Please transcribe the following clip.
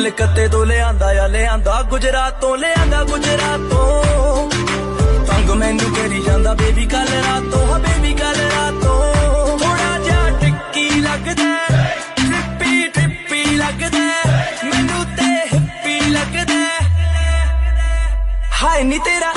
ਕਲਕੱਤੇ ਤੋਂ ਲਿਆਂਦਾ ਆ, ਲਿਆਂਦਾ। ਗੁਜਰਾਤ ਤੋਂ ਲਿਆਂਦਾ, ਗੁਜਰਾਤ। ਤੋਂ ਤੰਗ ਮੈਨੂੰ ਕਰੀ ਜਾਂਦਾ ਬੇਬੀ ਕੱਲ ਰਾਤੋਂ। ਹਾਂ, ਬੇਬੀ ਕੱਲ ਰਾਤੋਂ। ਥੋੜਾ ਜਿਹਾ ਟਿੱਕੀ ਲੱਗਦਾ ਟ੍ਰਿਪੀ ਟ੍ਰਿਪੀ ਲੱਗਦਾ ਮੈਨੂੰ ਤੇ ਹਿੱਪੀ ਲੱਗਦਾ ਹਾਏ ਨੀ ਤੇਰਾ।